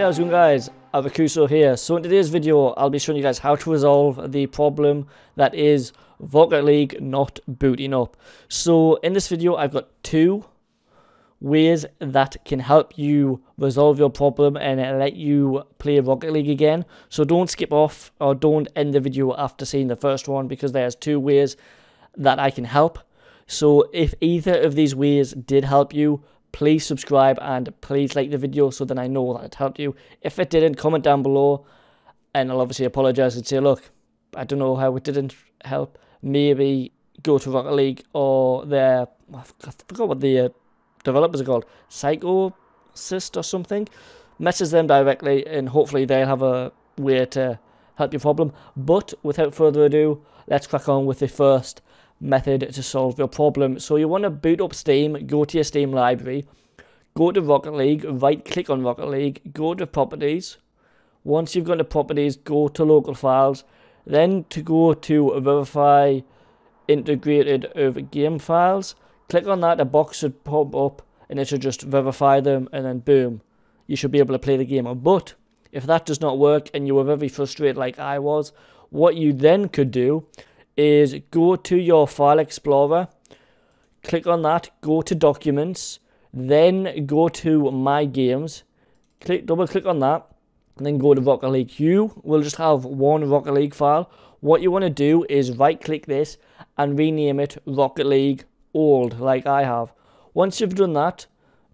how's it going guys? AruKuso here. So in today's video, I'll be showing you guys how to resolve the problem that is Rocket League not booting up. So in this video, I've got two ways that can help you resolve your problem and let you play Rocket League again. So don't skip off or don't end the video after seeing the first one because there's two ways that I can help. So if either of these ways did help you, please subscribe and please like the video so then I know that it helped you. If it didn't, comment down below and I'll obviously apologise and say, look, I don't know how it didn't help. Maybe go to Rocket League or their, I forgot what the uh, developers are called, Psycho Assist or something. Message them directly and hopefully they'll have a way to help your problem. But without further ado, let's crack on with the first method to solve your problem. So you want to boot up Steam, go to your Steam library, go to Rocket League, right click on Rocket League, go to properties. Once you've gone to properties, go to local files, then to go to verify integrity of game files. Click on that, a box should pop up and it should just verify them and then boom, you should be able to play the game. But if that does not work and you were very frustrated like I was, what you then could do is go to your file explorer, click on that, go to documents, then go to my games, click double click on that, and then go to Rocket League. You will just have one Rocket League file. What you want to do is right click this and rename it Rocket League Old, like I have. Once you've done that,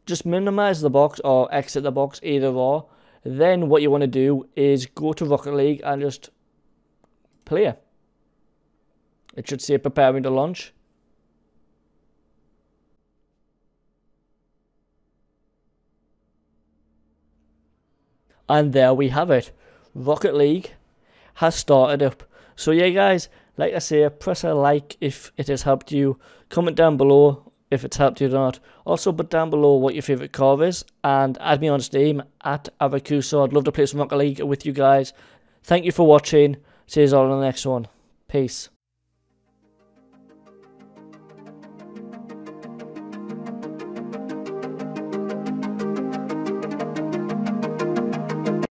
just minimize the box or exit the box, either or. Then what you want to do is go to Rocket League and just play. It should say preparing to launch. And there we have it. Rocket League has started up. So yeah guys, like I say, press a like if it has helped you. Comment down below if it's helped you or not. Also put down below what your favourite car is and add me on Steam at AruKuso. I'd love to play some Rocket League with you guys. Thank you for watching. See you all in the next one. Peace.